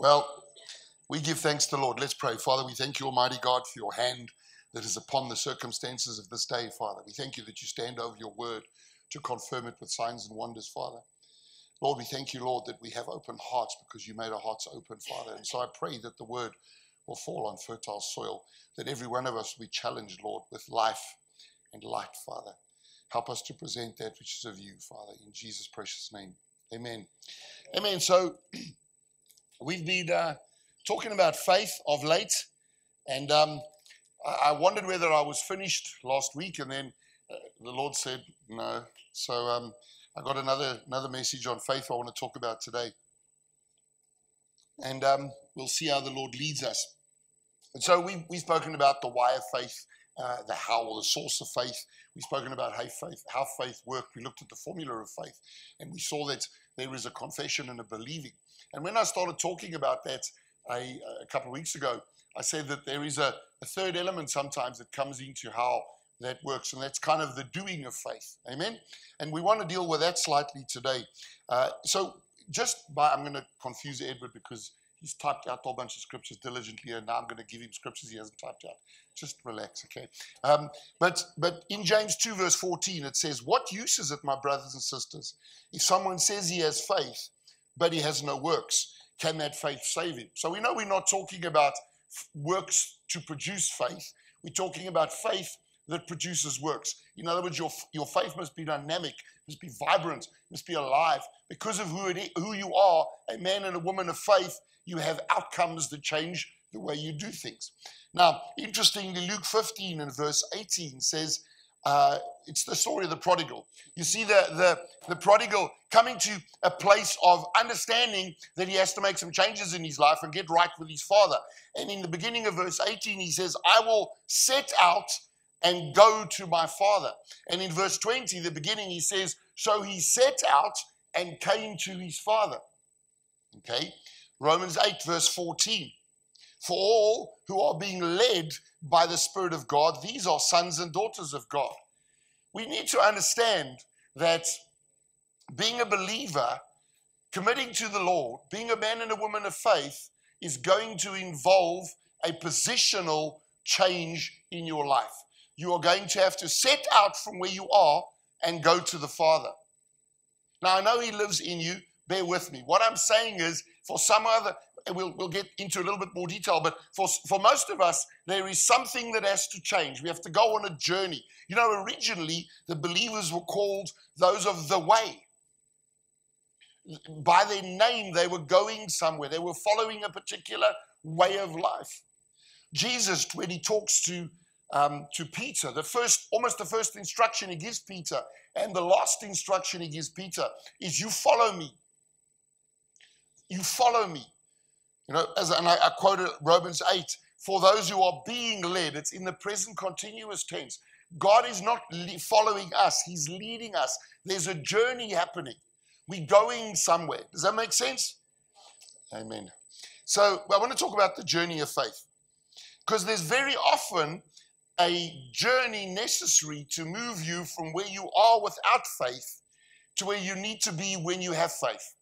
Well, we give thanks to the Lord. Let's pray. Father, we thank you, Almighty God, for your hand that is upon the circumstances of this day, Father. We thank you that you stand over your word to confirm it with signs and wonders, Father. Lord, we thank you, Lord, that we have open hearts because you made our hearts open, Father. And so I pray that the word will fall on fertile soil, that every one of us will be challenged, Lord, with life and light, Father. Help us to present that which is of you, Father, in Jesus' precious name. Amen. Amen. So we've been uh, talking about faith of late, and um, I, I wondered whether I was finished last week, and then uh, the Lord said no. So um, I got another another message on faith I want to talk about today, and um, we'll see how the Lord leads us. And so we we've spoken about the why of faith, uh, the how or the source of faith. We've spoken about how faith how faith worked. We looked at the formula of faith, and we saw that there is a confession and a believing. And when I started talking about that a, a couple of weeks ago, I said that there is a, a third element sometimes that comes into how that works, and that's kind of the doing of faith. Amen. And we want to deal with that slightly today. Uh, so just by I'm going to confuse Edward because he's typed out a whole bunch of scriptures diligently, and now I'm going to give him scriptures he hasn't typed out. Just relax, okay? Um, but but in James 2 verse 14 it says, "What use is it, my brothers and sisters, if someone says he has faith, but he has no works? Can that faith save him?" So we know we're not talking about works to produce faith. We're talking about faith that produces works. In other words, your, your faith must be dynamic, must be vibrant, must be alive. Because of who, it, who you are, a man and a woman of faith, you have outcomes that change the way you do things. Now, interestingly, Luke 15 and verse 18 says, uh, it's the story of the prodigal. You see the, the, the prodigal coming to a place of understanding that he has to make some changes in his life and get right with his father. And in the beginning of verse 18, he says, I will set out and go to my father. And in verse 20, the beginning, he says, So he set out and came to his father. Okay? Romans 8, verse 14. For all who are being led by the Spirit of God, these are sons and daughters of God. We need to understand that being a believer, committing to the Lord, being a man and a woman of faith, is going to involve a positional change in your life. You are going to have to set out from where you are and go to the Father. Now, I know He lives in you. Bear with me. What I'm saying is, for some other, we'll, we'll get into a little bit more detail, but for, for most of us, there is something that has to change. We have to go on a journey. You know, originally, the believers were called those of the way. By their name, they were going somewhere, they were following a particular way of life. Jesus, when he talks to um, to Peter. The first, almost the first instruction he gives Peter, and the last instruction he gives Peter is, "You follow me. You follow me." You know, as and I, I quoted Romans eight. For those who are being led, it's in the present continuous tense. God is not following us; He's leading us. There's a journey happening. We're going somewhere. Does that make sense? Amen. So I want to talk about the journey of faith because there's very often a journey necessary to move you from where you are without faith to where you need to be when you have faith.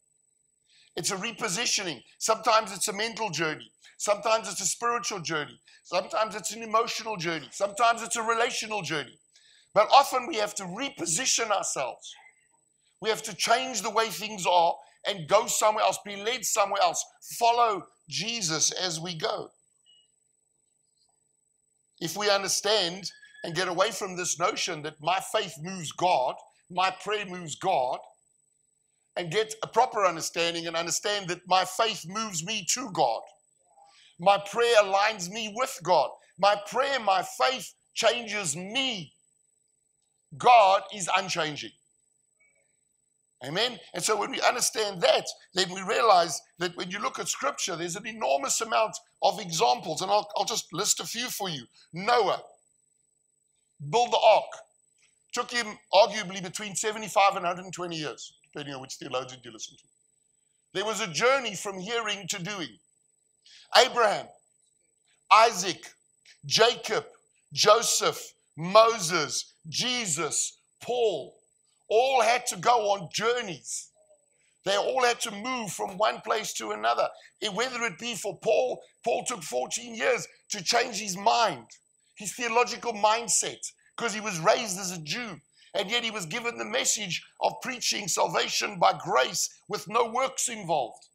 It's a repositioning. Sometimes it's a mental journey. Sometimes it's a spiritual journey. Sometimes it's an emotional journey. Sometimes it's a relational journey. But often we have to reposition ourselves. We have to change the way things are and go somewhere else, be led somewhere else, follow Jesus as we go. If we understand and get away from this notion that my faith moves God, my prayer moves God, and get a proper understanding and understand that my faith moves me to God. My prayer aligns me with God. My prayer, my faith changes me. God is unchanging. Amen. And so when we understand that, then we realize that when you look at scripture, there's an enormous amount of examples. And I'll, I'll just list a few for you. Noah, built the ark. Took him arguably between 75 and 120 years, depending on which theologian you listen to. There was a journey from hearing to doing. Abraham, Isaac, Jacob, Joseph, Moses, Jesus, Paul, all had to go on journeys. They all had to move from one place to another. Whether it be for Paul, Paul took 14 years to change his mind, his theological mindset, because he was raised as a Jew. And yet he was given the message of preaching salvation by grace with no works involved.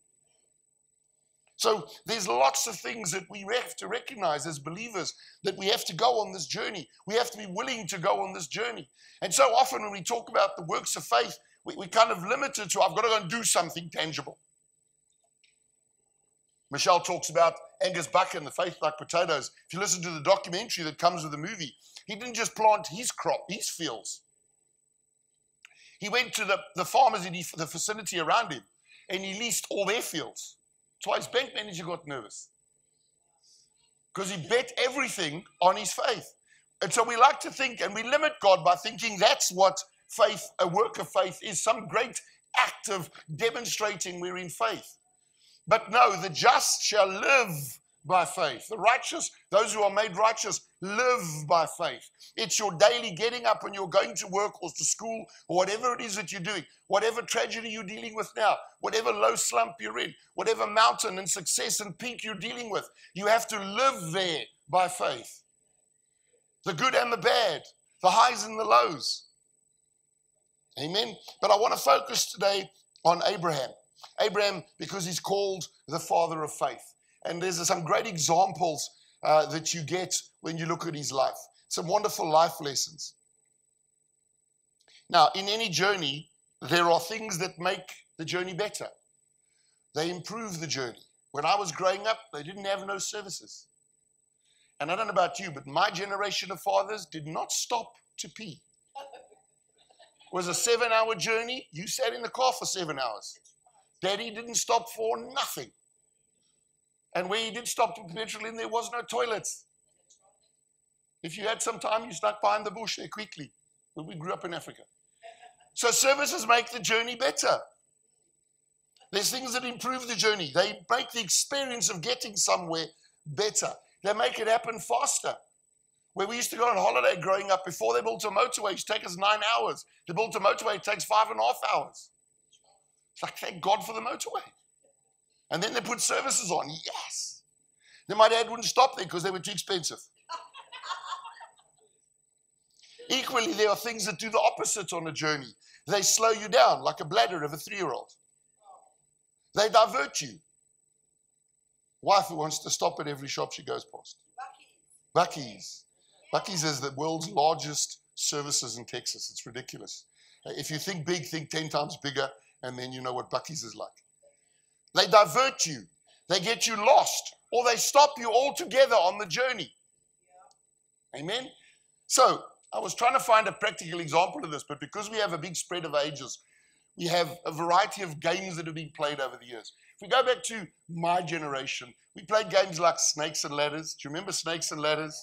So there's lots of things that we have to recognize as believers that we have to go on this journey. We have to be willing to go on this journey. And so often when we talk about the works of faith, we, we kind of limit it to I've got to go and do something tangible. Michelle talks about Angus Buchan, the faith like potatoes. If you listen to the documentary that comes with the movie, he didn't just plant his crop, his fields. He went to the, the farmers in the vicinity around him and he leased all their fields. That's why his bank manager got nervous. Because he bet everything on his faith. And so we like to think, and we limit God by thinking that's what faith, a work of faith, is some great act of demonstrating we're in faith. But no, the just shall live by faith. The righteous, those who are made righteous, live by faith. It's your daily getting up and you're going to work or to school or whatever it is that you're doing, whatever tragedy you're dealing with now, whatever low slump you're in, whatever mountain and success and peak you're dealing with. You have to live there by faith. The good and the bad, the highs and the lows. Amen. But I want to focus today on Abraham. Abraham, because he's called the father of faith. And there's some great examples uh, that you get when you look at his life. Some wonderful life lessons. Now, in any journey, there are things that make the journey better. They improve the journey. When I was growing up, they didn't have no services. And I don't know about you, but my generation of fathers did not stop to pee. It was a seven hour journey. You sat in the car for seven hours. Daddy didn't stop for nothing. And where he did stop to petrol in, there was no toilets. If you had some time, you snuck behind the bush there quickly. When we grew up in Africa. So services make the journey better. There's things that improve the journey. They make the experience of getting somewhere better. They make it happen faster. Where we used to go on holiday growing up, before they built a motorway, it used to take us nine hours. They built a motorway, it takes five and a half hours. It's like, thank God for the motorway. And then they put services on. Yes. Then my dad wouldn't stop there because they were too expensive. Equally, there are things that do the opposite on a journey. They slow you down, like a bladder of a three year old. They divert you. Wife who wants to stop at every shop she goes past. Buc-ee's. Buc-ee's is the world's largest services in Texas. It's ridiculous. If you think big, think 10 times bigger, and then you know what Buc-ee's is like. They divert you, they get you lost, or they stop you altogether on the journey. Amen? So, I was trying to find a practical example of this, but because we have a big spread of ages, we have a variety of games that have been played over the years. If we go back to my generation, we played games like Snakes and Ladders. Do you remember Snakes and Ladders?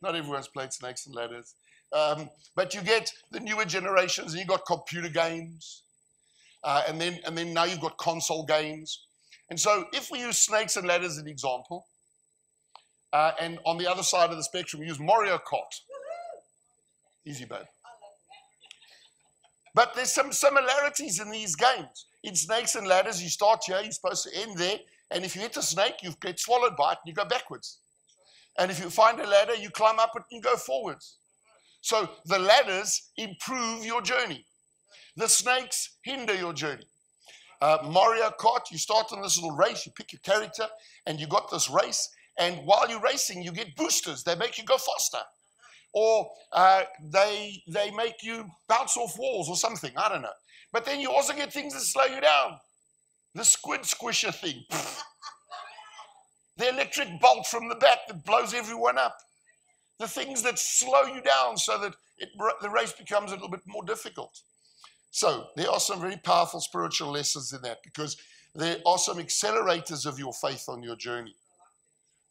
Not everyone's played Snakes and Ladders. Um, but you get the newer generations, and you've got computer games, uh, and then and then now you've got console games. And so, if we use Snakes and Ladders as an example, uh, and on the other side of the spectrum, we use Mario Kart. Easy, babe. But there's some similarities in these games. In Snakes and Ladders, you start here, you're supposed to end there, and if you hit a snake, you get swallowed by it, and you go backwards. And if you find a ladder, you climb up it and go forwards. So the ladders improve your journey. The snakes hinder your journey. Uh, Mario Kart, you start on this little race, you pick your character, and you got this race. And while you're racing, you get boosters. They make you go faster, or uh, they they make you bounce off walls or something. I don't know. But then you also get things that slow you down. The squid squisher thing, the electric bolt from the back that blows everyone up. The things that slow you down so that it, the race becomes a little bit more difficult. So there are some very powerful spiritual lessons in that because there are some accelerators of your faith on your journey.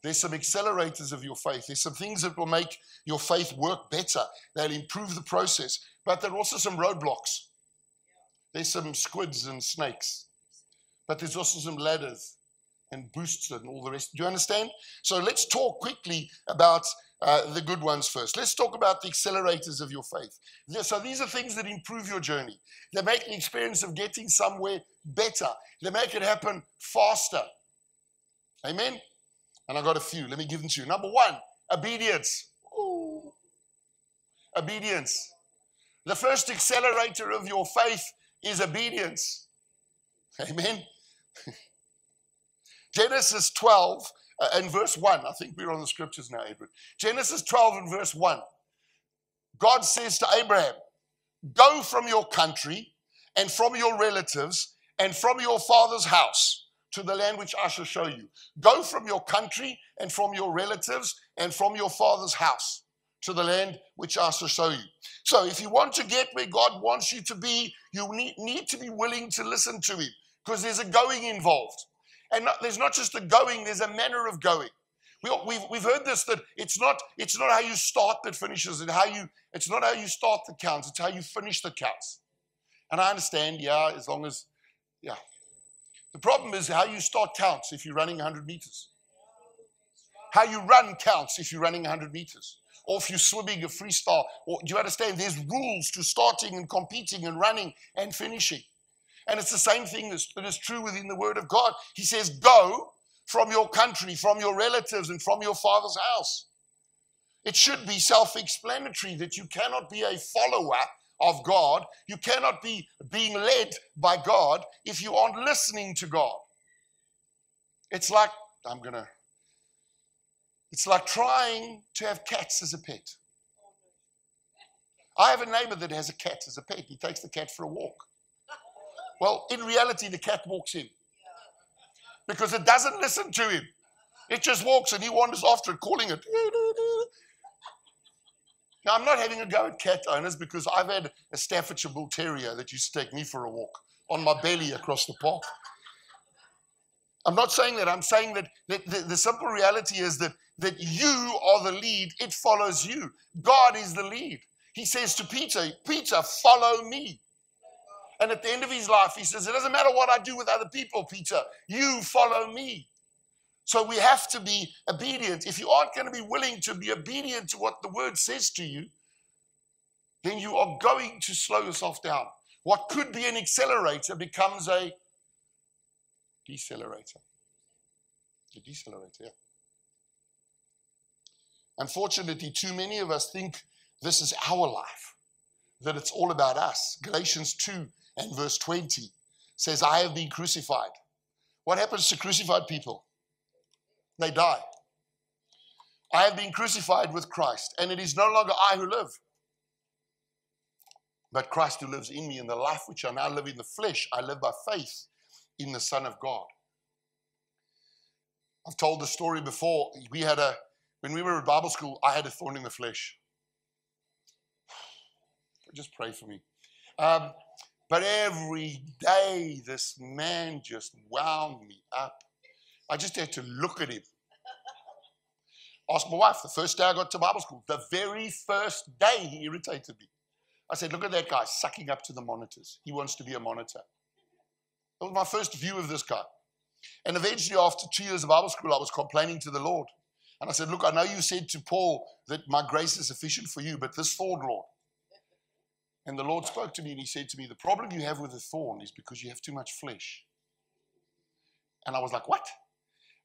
There's some accelerators of your faith. There's some things that will make your faith work better. They'll improve the process. But there are also some roadblocks. There's some squids and snakes. But there's also some ladders and boosts and all the rest. Do you understand? So let's talk quickly about uh, the good ones first. Let's talk about the accelerators of your faith. So these are things that improve your journey. They make the experience of getting somewhere better. They make it happen faster. Amen? And I got a few. Let me give them to you. Number one, obedience. Ooh. Obedience. The first accelerator of your faith is obedience. Amen. Genesis 12 uh, and verse 1. I think we're on the scriptures now, Edward. Genesis 12 and verse 1. God says to Abraham, Go from your country and from your relatives and from your father's house to the land which I shall show you. Go from your country and from your relatives and from your father's house to the land which I shall show you. So, if you want to get where God wants you to be, you need, need to be willing to listen to Him because there's a going involved. And not, there's not just a going, there's a manner of going. We, have we've, we've heard this that it's not, it's not how you start that finishes it, how you, it's not how you start the counts, it's how you finish the counts. And I understand, yeah, as long as, yeah. The problem is how you start counts if you're running 100 meters. How you run counts if you're running 100 meters. Or if you're swimming a freestyle. Or do you understand? There's rules to starting and competing and running and finishing. And it's the same thing that is true within the Word of God. He says, Go from your country, from your relatives, and from your father's house. It should be self explanatory that you cannot be a follower of God, you cannot be being led by God if you aren't listening to God. It's like, I'm going to, it's like trying to have cats as a pet. I have a neighbor that has a cat as a pet. He takes the cat for a walk. Well, in reality, the cat walks in because it doesn't listen to him. It just walks and he wanders after it, calling it. Now, I'm not having a go at cat owners because I've had a Staffordshire Bull Terrier that used to take me for a walk on my belly across the park. I'm not saying that. I'm saying that, the, the simple reality is that, that you are the lead, it follows you. God is the lead. He says to Peter, Peter, follow me. And at the end of his life, he says, It doesn't matter what I do with other people, Peter, you follow me. So we have to be obedient. If you aren't going to be willing to be obedient to what the word says to you, then you are going to slow yourself down. What could be an accelerator becomes a decelerator. A decelerator, yeah. Unfortunately, too many of us think this is our life, that it's all about us. Galatians 2 and verse 20 says, I have been crucified. What happens to crucified people? They die. I have been crucified with Christ, and it is no longer I who live, but Christ who lives in me. In the life which I now live in the flesh, I live by faith in the Son of God. I've told the story before. We had a, when we were at Bible school, I had a thorn in the flesh. Just pray for me. Um, but every day, this man just wound me up. I just had to look at him. Ask my wife the first day I got to Bible school, the very first day he irritated me. I said, Look at that guy sucking up to the monitors. He wants to be a monitor. That was my first view of this guy. And eventually, after two years of Bible school, I was complaining to the Lord. And I said, Look, I know you said to Paul that my grace is sufficient for you, but this thorn, Lord, and the Lord spoke to me and He said to me, The problem you have with the thorn is because you have too much flesh. And I was like, What?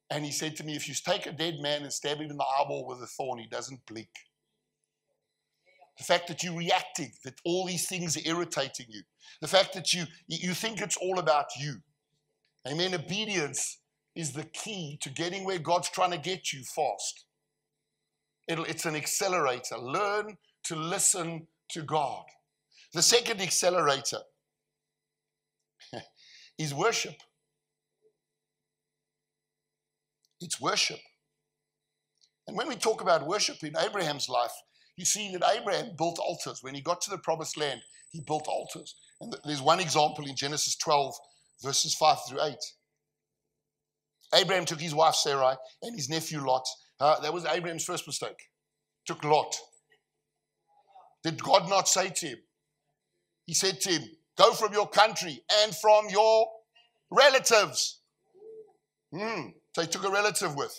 And He said to me, If you take a dead man and stab him in the eyeball with a thorn, he doesn't blink. The fact that you're reacting, that all these things are irritating you, the fact that you, you think it's all about you. Amen. Obedience is the key to getting where God's trying to get you fast. It'll, it's an accelerator. Learn to listen to God. The second accelerator is worship. It's worship. And when we talk about worship in Abraham's life, you see that Abraham built altars. When he got to the promised land, he built altars. And there's one example in Genesis 12, verses 5 through 8. Abraham took his wife Sarai and his nephew Lot. Uh, that was Abraham's first mistake. Took Lot. Did God not say to him, he said to him, Go from your country and from your relatives. Mm. So he took a relative with.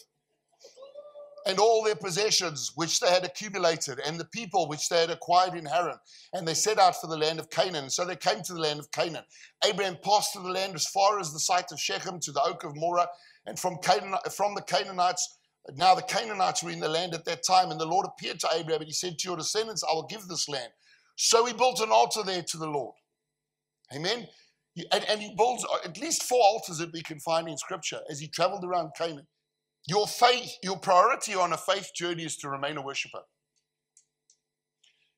and all their possessions which they had accumulated, and the people which they had acquired in Haran. And they set out for the land of Canaan. So they came to the land of Canaan. Abraham passed through the land as far as the site of Shechem to the oak of Moreh, and from, Canaan, from the Canaanites. Now the Canaanites were in the land at that time, and the Lord appeared to Abraham, and he said, To your descendants, I will give this land. So he built an altar there to the Lord. Amen. And, and he builds at least four altars that we can find in Scripture as he traveled around Canaan. Your faith, your priority on a faith journey is to remain a worshiper.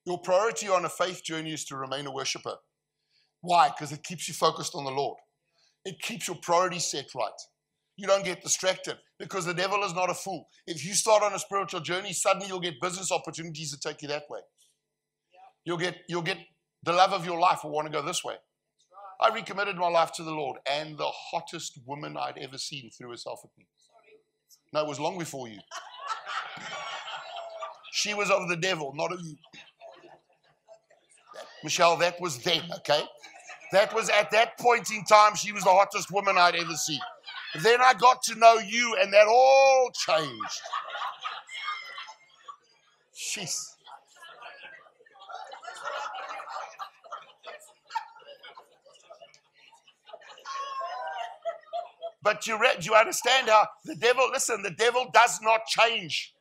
Your priority on a faith journey is to remain a worshiper. Why? Because it keeps you focused on the Lord. It keeps your priorities set right. You don't get distracted because the devil is not a fool. If you start on a spiritual journey, suddenly you'll get business opportunities to take you that way. You'll get you'll get the love of your life will want to go this way. I recommitted my life to the Lord, and the hottest woman I'd ever seen threw herself at me. No, it was long before you. She was of the devil, not of you. Michelle, that was then, okay? That was at that point in time, she was the hottest woman I'd ever seen. Then I got to know you, and that all changed. Jeez. But you, re- do you understand how the devil, listen, the devil does not change.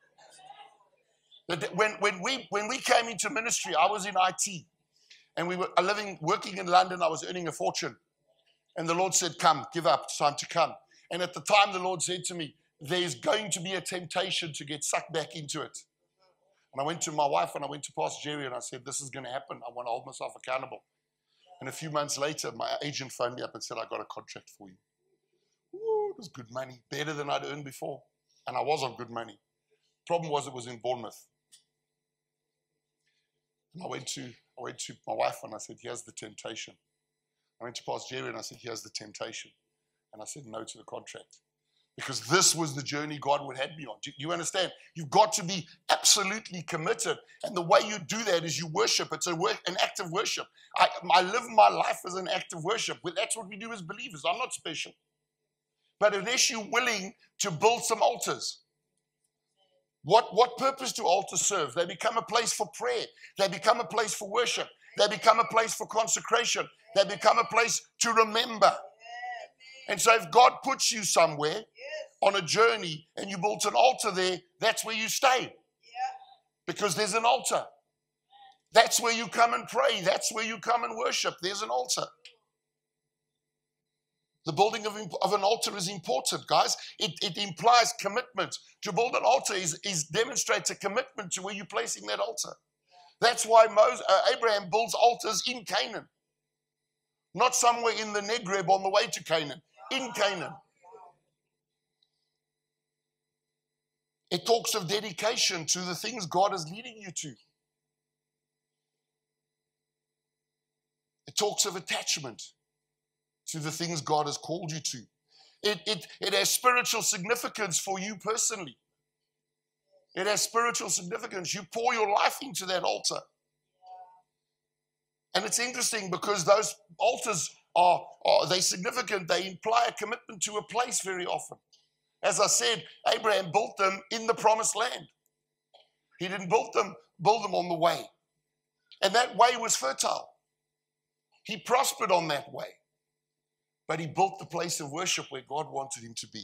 When, when, we, when we came into ministry, I was in IT and we were living, working in London. I was earning a fortune. And the Lord said, Come, give up, it's time to come. And at the time, the Lord said to me, There's going to be a temptation to get sucked back into it. And I went to my wife and I went to Pastor Jerry and I said, This is going to happen. I want to hold myself accountable. And a few months later, my agent phoned me up and said, I got a contract for you. Was good money, better than I'd earned before. And I was on good money. Problem was, it was in Bournemouth. And I went to I went to my wife and I said, Here's the temptation. I went to Pastor Jerry and I said, Here's the temptation. And I said no to the contract. Because this was the journey God would have me on. Do you understand? You've got to be absolutely committed. And the way you do that is you worship. It's a work, an act of worship. I, I live my life as an act of worship. Well, That's what we do as believers. I'm not special but unless you're willing to build some altars. What, what purpose do altars serve? They become a place for prayer. They become a place for worship. They become a place for consecration. They become a place to remember. And so, if God puts you somewhere on a journey and you built an altar there, that's where you stay. Because there's an altar. That's where you come and pray. That's where you come and worship. There's an altar. The building of, of an altar is important, guys. It, it implies commitment. To build an altar is, is demonstrates a commitment to where you're placing that altar. That's why Moses, uh, Abraham builds altars in Canaan, not somewhere in the Negev on the way to Canaan, in Canaan. It talks of dedication to the things God is leading you to. It talks of attachment to the things God has called you to. It, it, it has spiritual significance for you personally. It has spiritual significance. You pour your life into that altar. And it's interesting because those altars are, are they significant. They imply a commitment to a place very often. As I said, Abraham built them in the promised land. He didn't build them, build them on the way. And that way was fertile. He prospered on that way but he built the place of worship where God wanted him to be.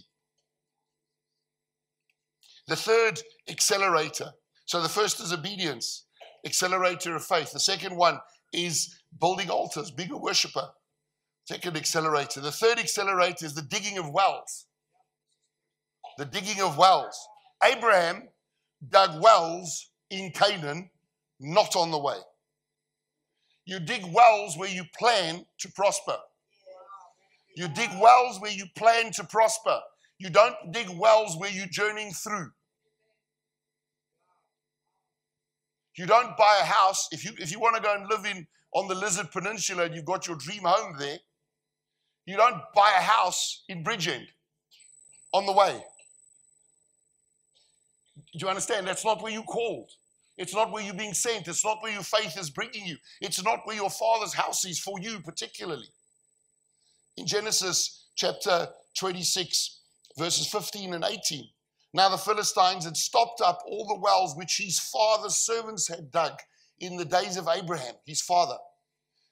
The third accelerator. So the first is obedience, accelerator of faith. The second one is building altars, a worshiper. Second accelerator. The third accelerator is the digging of wells. The digging of wells. Abraham dug wells in Canaan, not on the way. You dig wells where you plan to prosper. You dig wells where you plan to prosper. You don't dig wells where you're journeying through. You don't buy a house if you if you want to go and live in on the Lizard Peninsula and you've got your dream home there. You don't buy a house in Bridgend on the way. Do you understand? That's not where you're called. It's not where you're being sent. It's not where your faith is bringing you. It's not where your father's house is for you, particularly. In Genesis chapter 26, verses 15 and 18. Now the Philistines had stopped up all the wells which his father's servants had dug in the days of Abraham, his father,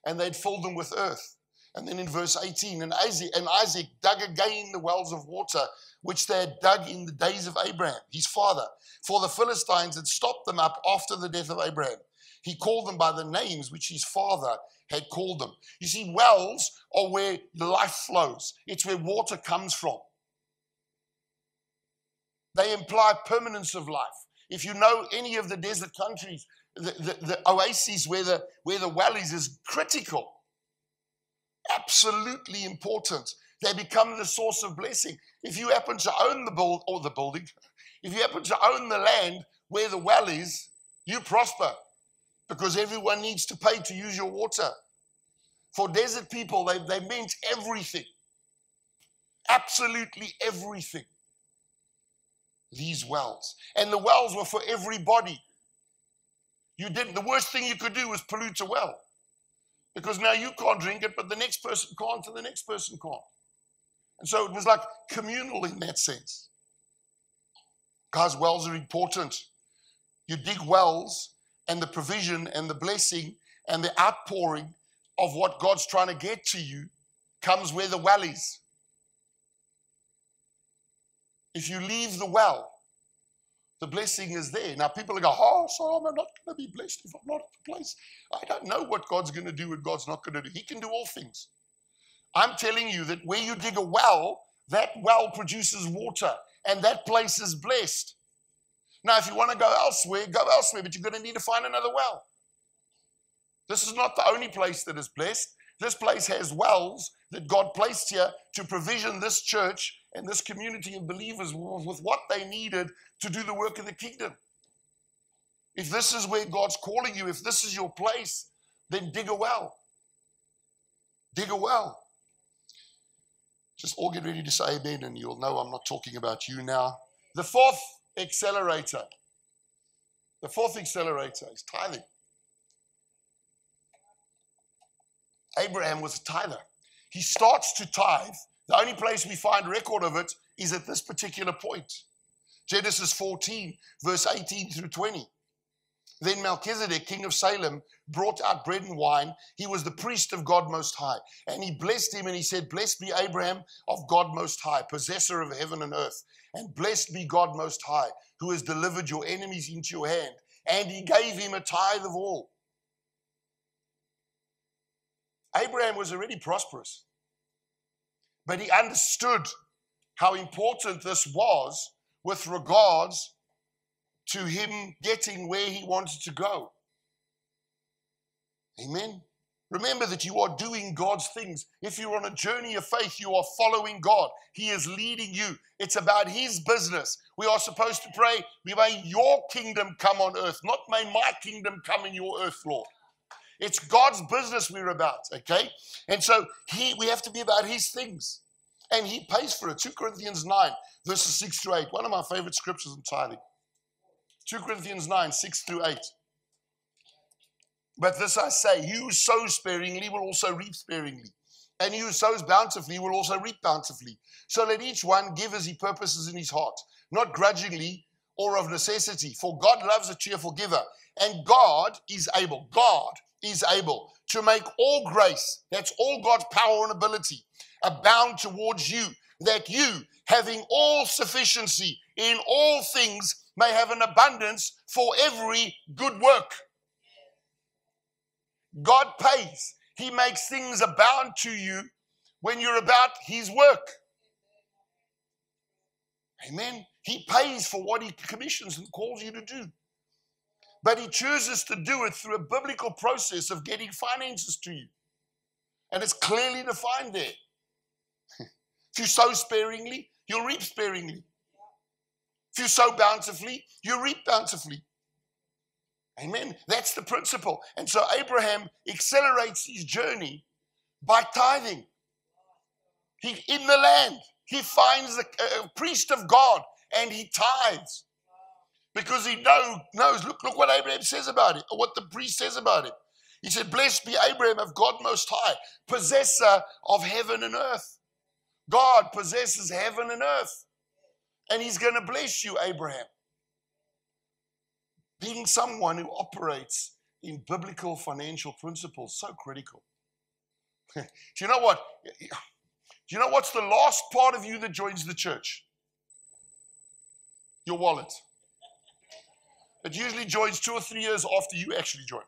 and they'd filled them with earth. And then in verse 18, and Isaac, and Isaac dug again the wells of water which they had dug in the days of Abraham, his father. For the Philistines had stopped them up after the death of Abraham. He called them by the names which his father had called them. You see, wells are where life flows, it's where water comes from. They imply permanence of life. If you know any of the desert countries, the, the, the oases where the, where the valleys is critical, absolutely important. They become the source of blessing. If you happen to own the build or the building, if you happen to own the land where the well is, you prosper because everyone needs to pay to use your water. For desert people, they, they meant everything. Absolutely everything these wells. And the wells were for everybody. You didn't, the worst thing you could do was pollute a well. Because now you can't drink it, but the next person can't, and the next person can't. And so it was like communal in that sense. Guys, wells are important. You dig wells, and the provision and the blessing and the outpouring of what God's trying to get to you comes where the well is. If you leave the well, the blessing is there. Now, people go, Oh, so I'm not going to be blessed if I'm not at the place. I don't know what God's going to do and God's not going to do. He can do all things. I'm telling you that where you dig a well, that well produces water, and that place is blessed. Now, if you want to go elsewhere, go elsewhere, but you're going to need to find another well. This is not the only place that is blessed. This place has wells that God placed here to provision this church and this community of believers with what they needed to do the work of the kingdom. If this is where God's calling you, if this is your place, then dig a well. Dig a well. Just all get ready to say amen, and you'll know I'm not talking about you now. The fourth accelerator, the fourth accelerator is tithing. Abraham was a tither. He starts to tithe. The only place we find record of it is at this particular point. Genesis 14, verse 18 through 20. Then Melchizedek, king of Salem, brought out bread and wine. He was the priest of God Most High. And he blessed him and he said, Blessed be Abraham of God Most High, possessor of heaven and earth. And blessed be God Most High, who has delivered your enemies into your hand. And he gave him a tithe of all. Abraham was already prosperous, but he understood how important this was with regards to him getting where he wanted to go. Amen. Remember that you are doing God's things. If you're on a journey of faith, you are following God. He is leading you. It's about His business. We are supposed to pray, may your kingdom come on earth, not may my kingdom come in your earth, Lord. It's God's business we're about, okay? And so he we have to be about his things. And he pays for it. 2 Corinthians 9, verses 6 through 8. One of my favorite scriptures entirely. 2 Corinthians 9, 6 through 8. But this I say, he who sows sparingly will also reap sparingly. And he who sows bountifully will also reap bountifully. So let each one give as he purposes in his heart, not grudgingly or of necessity, for God loves a cheerful giver. And God is able, God is able to make all grace, that's all God's power and ability, abound towards you, that you, having all sufficiency in all things, may have an abundance for every good work. God pays, He makes things abound to you when you're about His work. Amen. He pays for what He commissions and calls you to do. But he chooses to do it through a biblical process of getting finances to you. And it's clearly defined there. if you sow sparingly, you'll reap sparingly. If you sow bountifully, you reap bountifully. Amen. That's the principle. And so Abraham accelerates his journey by tithing. He in the land, he finds a priest of God and he tithes because he know, knows. Look, look what Abraham says about it, or what the priest says about it. He said, Blessed be Abraham of God Most High, possessor of heaven and earth. God possesses heaven and earth. And he's going to bless you, Abraham. Being someone who operates in biblical financial principles, so critical. Do you know what? Do you know what's the last part of you that joins the church? Your wallet. It usually joins two or three years after you actually join.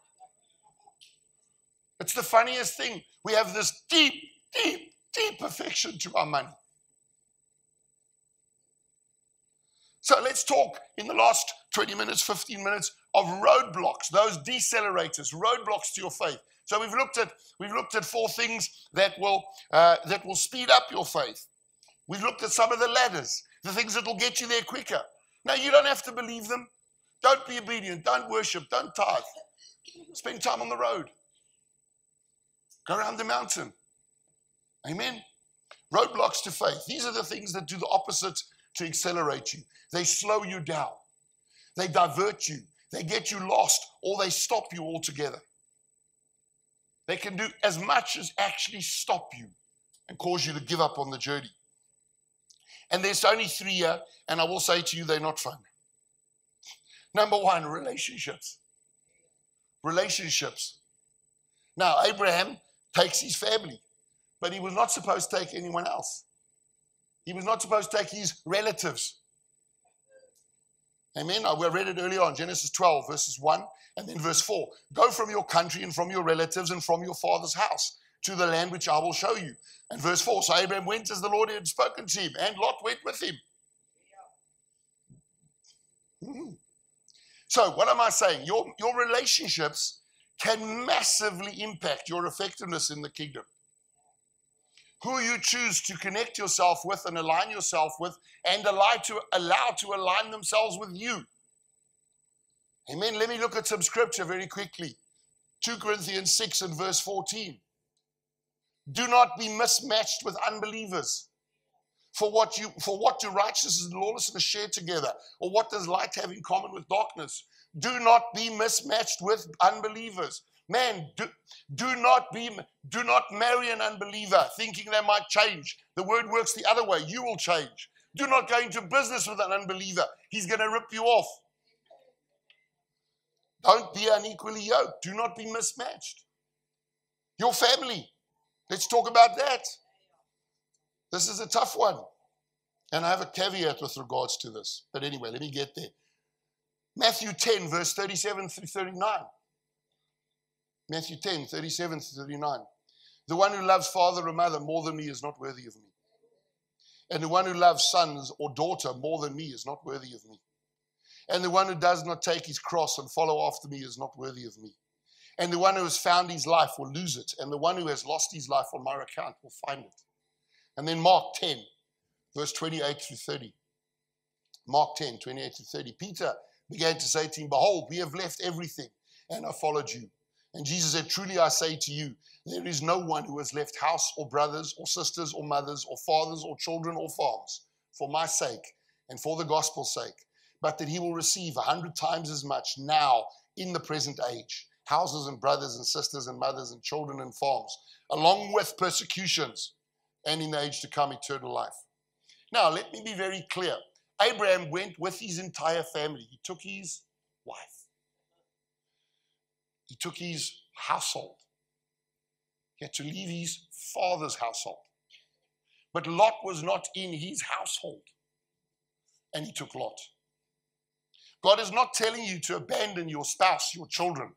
It's the funniest thing. We have this deep, deep, deep affection to our money. So let's talk in the last 20 minutes, 15 minutes of roadblocks, those decelerators, roadblocks to your faith. So we've looked at we've looked at four things that will uh, that will speed up your faith. We've looked at some of the ladders, the things that will get you there quicker. Now you don't have to believe them. Don't be obedient. Don't worship. Don't tithe. Spend time on the road. Go around the mountain. Amen. Roadblocks to faith. These are the things that do the opposite to accelerate you. They slow you down. They divert you. They get you lost or they stop you altogether. They can do as much as actually stop you and cause you to give up on the journey. And there's only three here, and I will say to you, they're not fun. Number one, relationships. Relationships. Now, Abraham takes his family, but he was not supposed to take anyone else. He was not supposed to take his relatives. Amen. I read it earlier on, Genesis 12, verses 1 and then verse 4. Go from your country and from your relatives and from your father's house to the land which I will show you. And verse 4. So Abraham went as the Lord had spoken to him, and Lot went with him. Mm-hmm. So, what am I saying? Your, your relationships can massively impact your effectiveness in the kingdom. Who you choose to connect yourself with and align yourself with, and allow to, allow to align themselves with you. Amen. Let me look at some scripture very quickly. 2 Corinthians 6 and verse 14. Do not be mismatched with unbelievers. For what you for what do righteousness and lawlessness share together? Or what does light have in common with darkness? Do not be mismatched with unbelievers. Man, do, do not be do not marry an unbeliever thinking they might change. The word works the other way. You will change. Do not go into business with an unbeliever. He's going to rip you off. Don't be unequally yoked. Do not be mismatched. Your family. Let's talk about that. This is a tough one. And I have a caveat with regards to this. But anyway, let me get there. Matthew 10, verse 37 through 39. Matthew 10, 37 through 39. The one who loves father or mother more than me is not worthy of me. And the one who loves sons or daughter more than me is not worthy of me. And the one who does not take his cross and follow after me is not worthy of me. And the one who has found his life will lose it. And the one who has lost his life on my account will find it. And then Mark 10, verse 28 through 30. Mark 10, 28 to 30. Peter began to say to him, Behold, we have left everything and have followed you. And Jesus said, Truly I say to you, there is no one who has left house or brothers or sisters or mothers or fathers or children or farms for my sake and for the gospel's sake, but that he will receive a hundred times as much now in the present age houses and brothers and sisters and mothers and children and farms, along with persecutions, and in the age to come, eternal life. Now, let me be very clear. Abraham went with his entire family. He took his wife, he took his household. He had to leave his father's household. But Lot was not in his household, and he took Lot. God is not telling you to abandon your spouse, your children.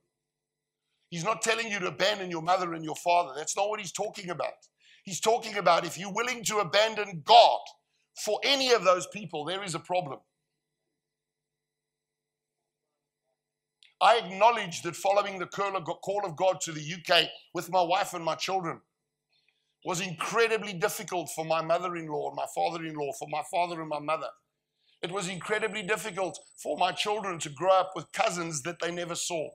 He's not telling you to abandon your mother and your father. That's not what he's talking about. He's talking about if you're willing to abandon God for any of those people, there is a problem. I acknowledge that following the call of God to the UK with my wife and my children was incredibly difficult for my mother in law and my father in law, for my father and my mother. It was incredibly difficult for my children to grow up with cousins that they never saw.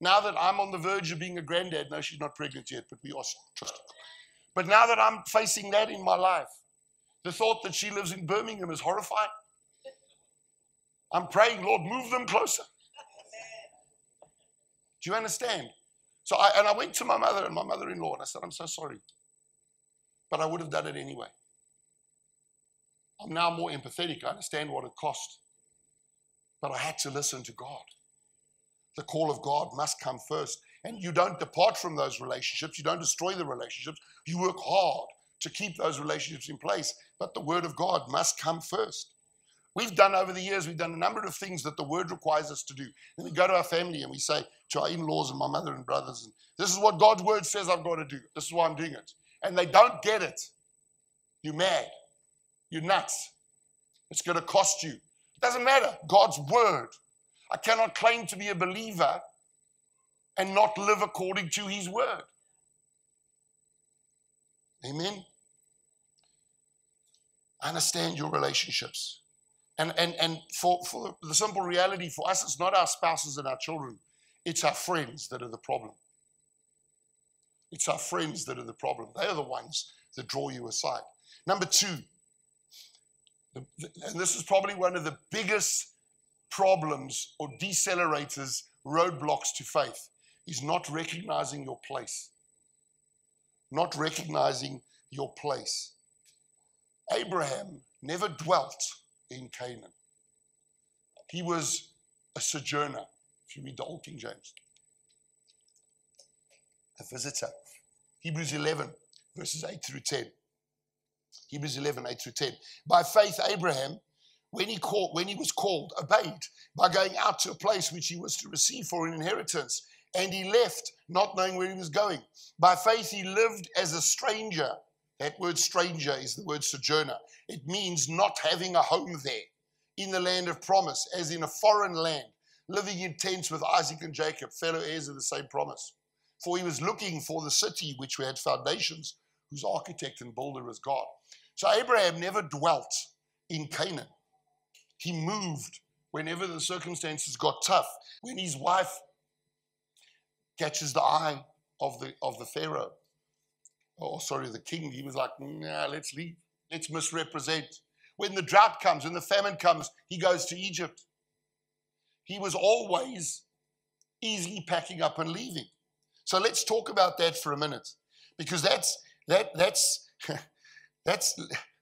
Now that I'm on the verge of being a granddad, no, she's not pregnant yet, but we are trusting. But now that I'm facing that in my life, the thought that she lives in Birmingham is horrifying. I'm praying, Lord, move them closer. Do you understand? So I and I went to my mother and my mother-in-law and I said, I'm so sorry. But I would have done it anyway. I'm now more empathetic. I understand what it cost. But I had to listen to God. The call of God must come first. And you don't depart from those relationships. You don't destroy the relationships. You work hard to keep those relationships in place. But the word of God must come first. We've done over the years, we've done a number of things that the word requires us to do. And we go to our family and we say to our in laws and my mother and brothers, and This is what God's word says I've got to do. This is why I'm doing it. And they don't get it. You're mad. You're nuts. It's going to cost you. It doesn't matter. God's word. I cannot claim to be a believer and not live according to his word. Amen. Understand your relationships. And, and, and for, for the simple reality for us, it's not our spouses and our children, it's our friends that are the problem. It's our friends that are the problem. They are the ones that draw you aside. Number two, and this is probably one of the biggest problems or decelerators, roadblocks to faith, is not recognizing your place. Not recognizing your place. Abraham never dwelt in Canaan. He was a sojourner, if you read the Old King James. A visitor. Hebrews 11, verses 8 through 10. Hebrews 11, 8 through 10. By faith, Abraham, when he, called, when he was called, obeyed by going out to a place which he was to receive for an inheritance. And he left, not knowing where he was going. By faith, he lived as a stranger. That word stranger is the word sojourner. It means not having a home there in the land of promise, as in a foreign land, living in tents with Isaac and Jacob, fellow heirs of the same promise. For he was looking for the city which had foundations, whose architect and builder is God. So Abraham never dwelt in Canaan. He moved whenever the circumstances got tough. When his wife catches the eye of the of the Pharaoh, oh, sorry, the king, he was like, nah, let's leave. Let's misrepresent. When the drought comes, when the famine comes, he goes to Egypt. He was always easily packing up and leaving. So let's talk about that for a minute. Because that's that that's that's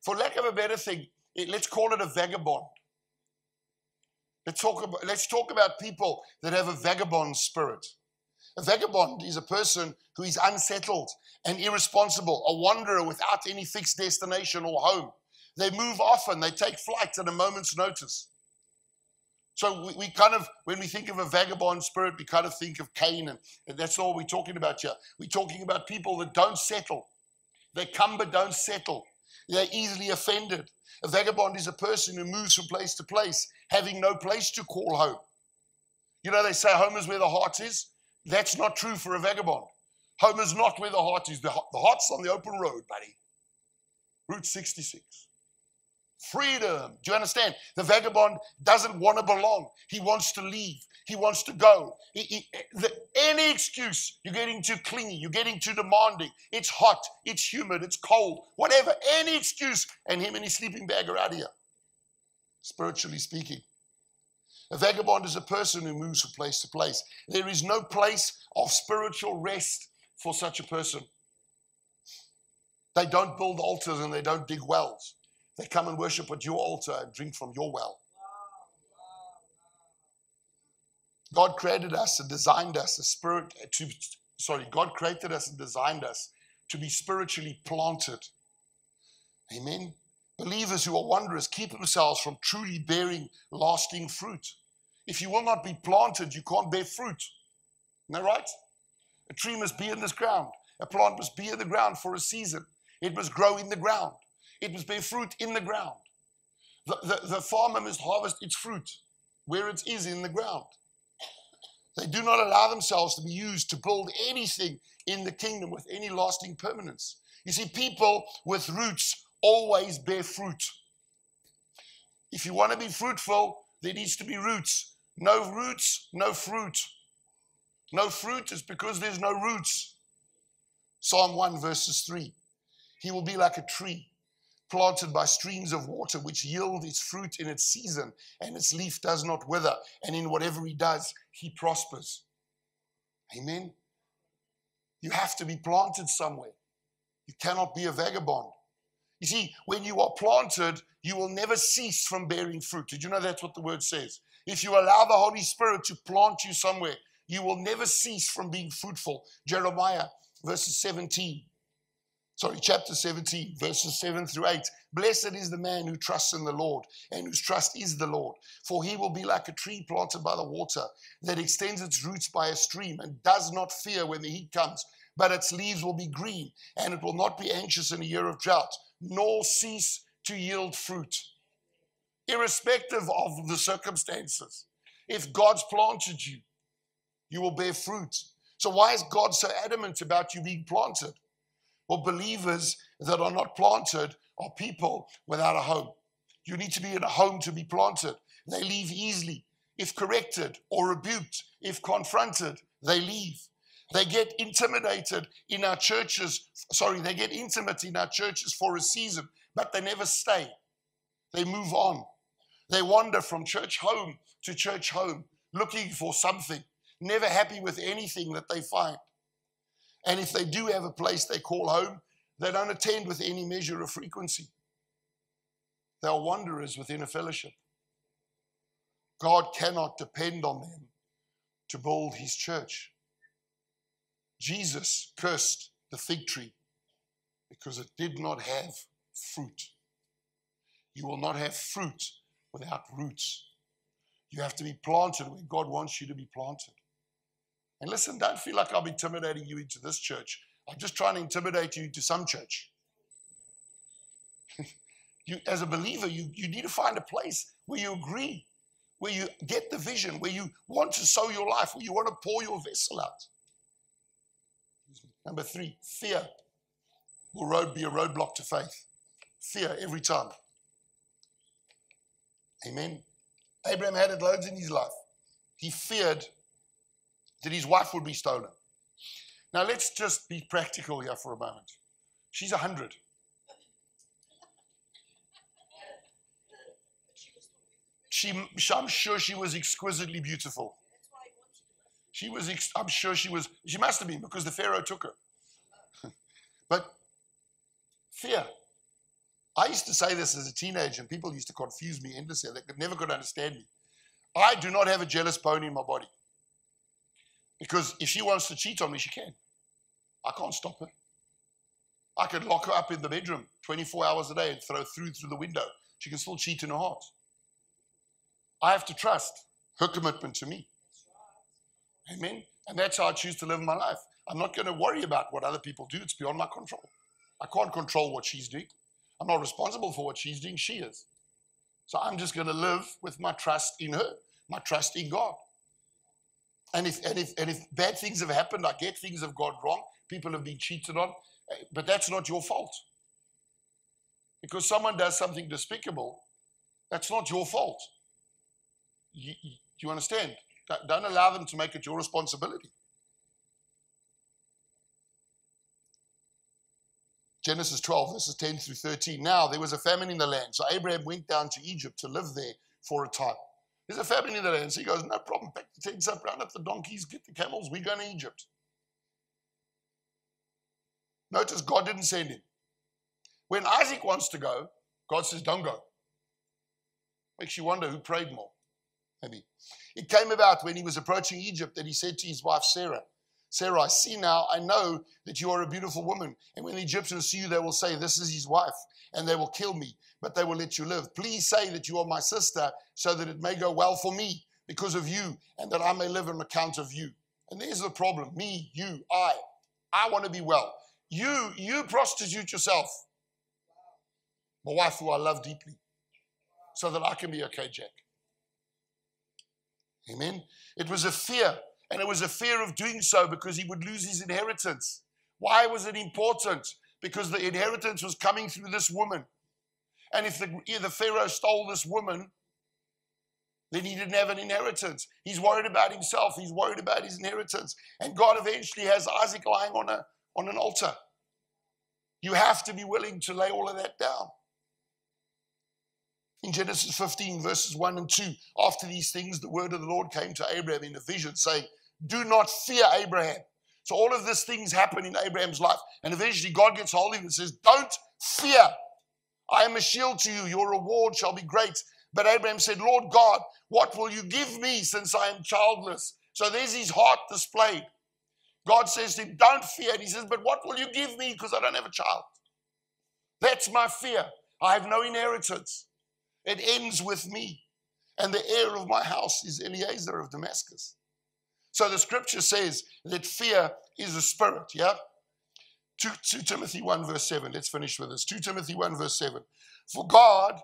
for lack of a better thing, let's call it a vagabond. Let's talk about, let's talk about people that have a vagabond spirit. A vagabond is a person who is unsettled and irresponsible, a wanderer without any fixed destination or home. They move often, they take flight at a moment's notice. So we, we, kind of, when we think of a vagabond spirit, we kind of think of Cain, and, and that's all we're talking about here. We're talking about people that don't settle. They come but don't settle. They're easily offended. A vagabond is a person who moves from place to place, having no place to call home. You know, they say home is where the heart is. That's not true for a vagabond. Home is not where the heart is. The, heart's on the open road, buddy. Route 66. Freedom. Do you understand? The vagabond doesn't want to belong. He wants to leave. He wants to go. He, he, the, any excuse, you're getting too clingy, you're getting too demanding. It's hot, it's humid, it's cold, whatever. Any excuse, and him and his sleeping bag are out here, spiritually speaking. A vagabond is a person who moves from place to place. There is no place of spiritual rest for such a person. They don't build altars and they don't dig wells. They come and worship at your altar and drink from your well. God created us and designed us a spirit to sorry, God created us and designed us to be spiritually planted. Amen. Believers who are wanderers keep themselves from truly bearing lasting fruit. If you will not be planted, you can't bear fruit. Isn't that right? A tree must be in this ground. A plant must be in the ground for a season. It must grow in the ground. It must bear fruit in the ground. The, the, the farmer must harvest its fruit where it is in the ground. They do not allow themselves to be used to build anything in the kingdom with any lasting permanence. You see, people with roots always bear fruit. If you want to be fruitful, there needs to be roots. No roots, no fruit. No fruit is because there's no roots. Psalm 1, verses 3. He will be like a tree planted by streams of water, which yield its fruit in its season, and its leaf does not wither. And in whatever he does, he prospers. Amen. You have to be planted somewhere. You cannot be a vagabond. You see, when you are planted, you will never cease from bearing fruit. Did you know that's what the word says? If you allow the Holy Spirit to plant you somewhere, you will never cease from being fruitful. Jeremiah verses 17. Sorry, chapter 17, verses 7 through 8. Blessed is the man who trusts in the Lord and whose trust is the Lord, for he will be like a tree planted by the water that extends its roots by a stream and does not fear when the heat comes, but its leaves will be green and it will not be anxious in a year of drought, nor cease to yield fruit, irrespective of the circumstances. If God's planted you, you will bear fruit. So, why is God so adamant about you being planted? Well, believers that are not planted are people without a home. You need to be in a home to be planted. They leave easily. If corrected or rebuked, if confronted, they leave. They get intimidated in our churches. Sorry, they get intimate in our churches for a season, but they never stay. They move on. They wander from church home to church home looking for something never happy with anything that they find. And if they do have a place they call home, they don't attend with any measure of frequency. They are wanderers within a fellowship. God cannot depend on them to build his church. Jesus cursed the fig tree because it did not have fruit. You will not have fruit without roots. You have to be planted where God wants you to be planted. And listen, don't feel like I'm intimidating you into this church. I'm just trying to intimidate you into some church. you, as a believer, you, you need to find a place where you agree, where you get the vision, where you want to sow your life, where you want to pour your vessel out. Number three, fear will road be a roadblock to faith. Fear every time. Amen. Abraham had it loads in his life. He feared that his wife would be stolen. Now, let's just be practical here for a moment. She's a 100. She, I'm sure she was exquisitely beautiful. She was, I'm sure she was, she must have been because the Pharaoh took her. but fear. I used to say this as a teenager, and people used to confuse me endlessly. They never could understand me. I do not have a jealous bone in my body. Because if she wants to cheat on me, she can. I can't stop her. I could lock her up in the bedroom 24 hours a day and throw through through the window. She can still cheat in her heart. I have to trust her commitment to me. Amen. And that's how I choose to live my life. I'm not going to worry about what other people do. It's beyond my control. I can't control what she's doing. I'm not responsible for what she's doing. She is. So I'm just going to live with my trust in her, my trust in God. And if, and, if, and if bad things have happened, I get things have gone wrong, people have been cheated on, eh, but that's not your fault. Because someone does something despicable, that's not your fault. You, you, you understand? Don't allow them to make it your responsibility. Genesis 12, verses 10 through 13. Now there was a famine in the land, so Abraham went down to Egypt to live there for a time. There's a famine in the land. So he goes, No problem, pack the tents up, round up the donkeys, get the camels, we're going to Egypt. Notice God didn't send him. When Isaac wants to go, God says, Don't go. Makes you wonder who prayed more. Maybe. It came about when he was approaching Egypt that he said to his wife Sarah, Sarah, I see now, I know that you are a beautiful woman. And when the Egyptians see you, they will say, This is his wife, and they will kill me, but they will let you live. Please say that you are my sister, so that it may go well for me because of you, and that I may live on account of you. And there's the problem me, you, I. I want to be well. You, you prostitute yourself. My wife, who I love deeply, so that I can be okay, Jack. Amen. It was a fear and it was a fear of doing so because he would lose his inheritance. Why was it important? Because the inheritance was coming through this woman. And if the, if the Pharaoh stole this woman, then he didn't have an inheritance. He's worried about himself. He's worried about his inheritance. And God eventually has Isaac lying on, a, on an altar. You have to be willing to lay all of that down. In Genesis 15, verses 1 and 2, after these things, the word of the Lord came to Abraham in a vision, saying, do not fear Abraham. So all of these things happen in Abraham's life. And eventually God gets hold of him and says, Don't fear. I am a shield to you. Your reward shall be great. But Abraham said, Lord God, what will you give me since I am childless? So there's his heart displayed. God says to him, Don't fear. And he says, But what will you give me because I don't have a child? That's my fear. I have no inheritance. It ends with me. And the heir of my house is Eliezer of Damascus. So the scripture says that fear is a spirit, yeah? 2, 2 Timothy 1, verse 7. Let's finish with this. 2 Timothy 1, verse 7. For God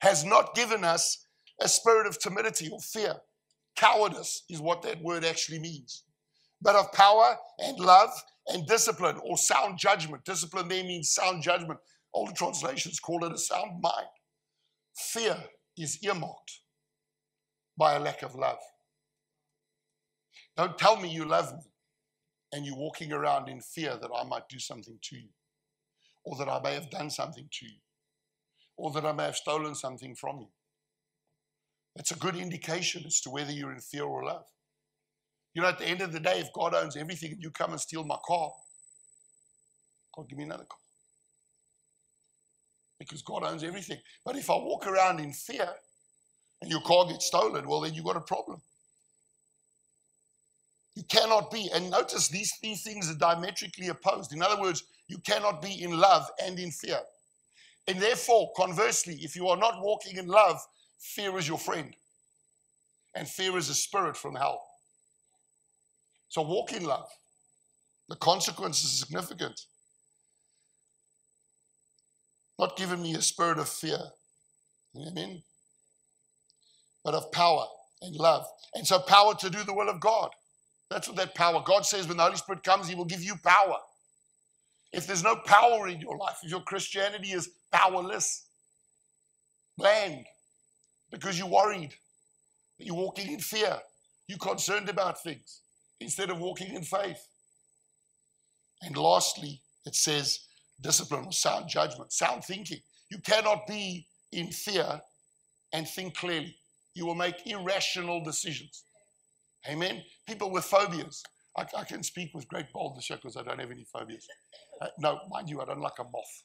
has not given us a spirit of timidity or fear. Cowardice is what that word actually means. But of power and love and discipline or sound judgment. Discipline there means sound judgment. Older translations call it a sound mind. Fear is earmarked by a lack of love. Don't tell me you love me and you're walking around in fear that I might do something to you, or that I may have done something to you, or that I may have stolen something from you. That's a good indication as to whether you're in fear or love. You know, at the end of the day, if God owns everything and you come and steal my car, God, give me another car. Because God owns everything. But if I walk around in fear and your car gets stolen, well, then you've got a problem. You cannot be, and notice these, these things are diametrically opposed. In other words, you cannot be in love and in fear. And therefore, conversely, if you are not walking in love, fear is your friend. And fear is a spirit from hell. So walk in love. The consequence is significant. Not giving me a spirit of fear. Amen. But of power and love. And so power to do the will of God. That's what that power. God says when the Holy Spirit comes, He will give you power. If there's no power in your life, if your Christianity is powerless, bland, because you're worried, you're walking in fear, you're concerned about things instead of walking in faith. And lastly, it says discipline or sound judgment, sound thinking. You cannot be in fear and think clearly. You will make irrational decisions. Amen. People with phobias. I, I can speak with great boldness here because I don't have any phobias. Uh, no, mind you, I don't like a moth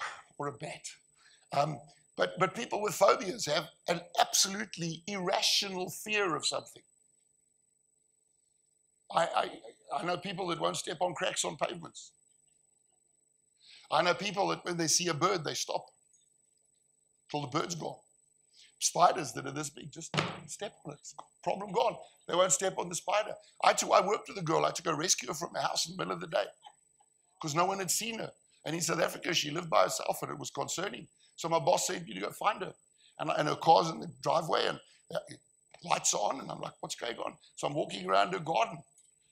or a bat. Um, but, but people with phobias have an absolutely irrational fear of something. I, I, I know people that won't step on cracks on pavements. I know people that when they see a bird, they stop till the bird's gone spiders that are this big, just step on it. Problem gone. They won't step on the spider. I, too, I worked with a girl. I had to go rescue her from her house in the middle of the day because no one had seen her. And in South Africa, she lived by herself and it was concerning. So my boss said, You to go find her. And, and her car's in the driveway and uh, lights on. And I'm like, What's going on? So I'm walking around her garden,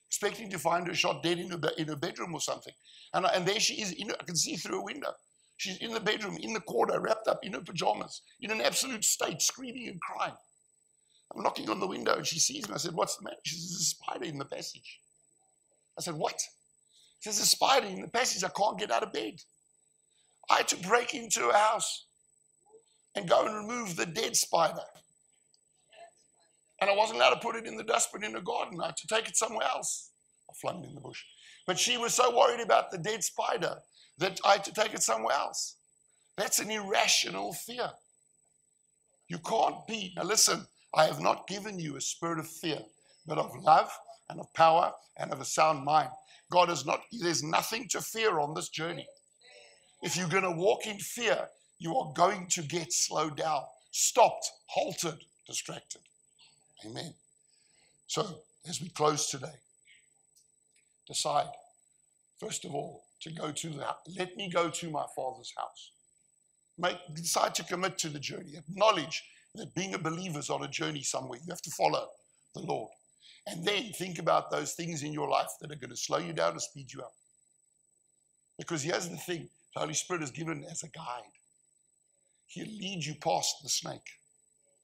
expecting to find her shot dead in her, in her bedroom or something. And, and there she is. You know, I can see through a window. She's in the bedroom, in the corner, wrapped up in her pajamas, in an absolute state, screaming and crying. I'm knocking on the window and she sees me. I said, What's the matter? She says, There's a spider in the passage. I said, What? She says, There's a spider in the passage. I can't get out of bed. I had to break into her house and go and remove the dead spider. And I wasn't allowed to put it in the dustbin in the garden. I had to take it somewhere else. I flung it in the bush. But she was so worried about the dead spider that I had to take it somewhere else. That's an irrational fear. You can't be. Now, listen, I have not given you a spirit of fear, but of love and of power and of a sound mind. God is not, there's nothing to fear on this journey. If you're going to walk in fear, you are going to get slowed down, stopped, halted, distracted. Amen. So, as we close today, decide, first of all, to go to the let me go to my father's house. Make decide to commit to the journey. Acknowledge that being a believer is on a journey somewhere. You have to follow the Lord. And then think about those things in your life that are going to slow you down or speed you up. Because here's the thing the Holy Spirit is given as a guide. He'll lead you past the snake,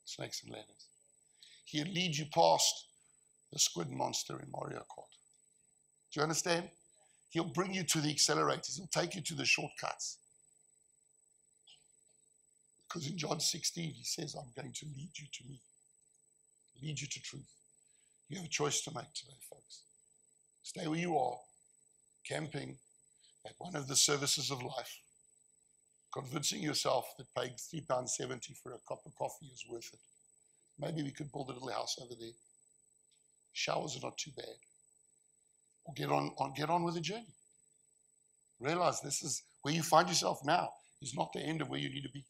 snakes and ladders. He'll lead you past the squid monster in Mario Kart. Do you understand? He'll bring you to the accelerators. He'll take you to the shortcuts. Because in John 16, he says, I'm going to lead you to me, lead you to truth. You have a choice to make today, folks. Stay where you are, camping at one of the services of life, convincing yourself that paying £3.70 for a cup of coffee is worth it. Maybe we could build a little house over there. Showers are not too bad. Get on, on get on with the journey. Realize this is where you find yourself now is not the end of where you need to be.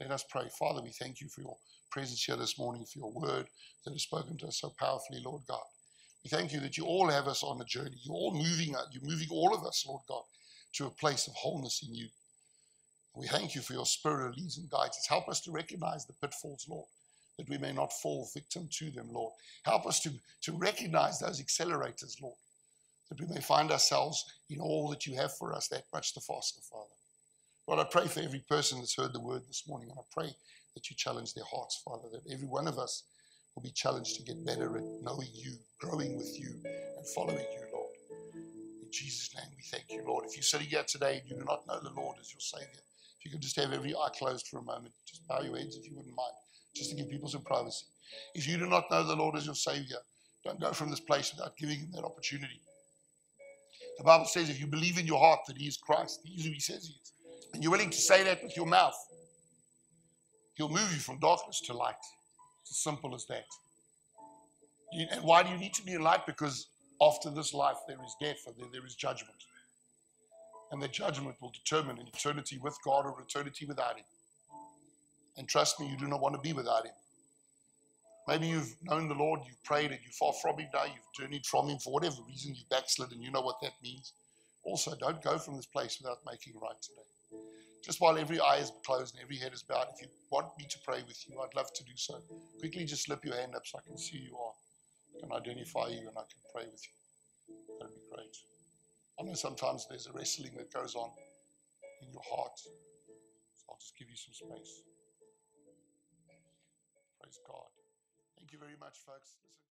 Let us pray. Father, we thank you for your presence here this morning, for your word that has spoken to us so powerfully, Lord God. We thank you that you all have us on a journey. You're all moving, us. you're moving all of us, Lord God, to a place of wholeness in you. We thank you for your spirit leads and guides. Help us to recognize the pitfalls, Lord, that we may not fall victim to them, Lord. Help us to, to recognize those accelerators, Lord, that we may find ourselves in all that you have for us that much the faster, Father. Lord, I pray for every person that's heard the word this morning, and I pray that you challenge their hearts, Father, that every one of us will be challenged to get better at knowing you, growing with you, and following you, Lord. In Jesus' name, we thank you, Lord. If you're sitting here today and you do not know the Lord as your Savior, if you could just have every eye closed for a moment, just bow your heads if you wouldn't mind, just to give people some privacy. If you do not know the Lord as your Savior, don't go from this place without giving Him that opportunity. The Bible says if you believe in your heart that He is Christ, He is who He says He is and you're willing to say that with your mouth, He'll move you from darkness to light. It's as simple as that. And why do you need to be in light? Because after this life, there is death and then there is judgment. And the judgment will determine an eternity with God or eternity without Him. And trust me, you do not want to be without Him. Maybe you've known the Lord, you've prayed, and you're far from Him now, you've journeyed from Him for whatever reason, you've backslid, and you know what that means. Also, don't go from this place without making right today just while every eye is closed and every head is bowed, if you want me to pray with you, I'd love to do so. Quickly just slip your hand up so I can see you are. I can identify you and I can pray with you. That'd be great. I know sometimes there's a wrestling that goes on in your heart. So I'll just give you some space. God. Thank you very much, folks. Listen.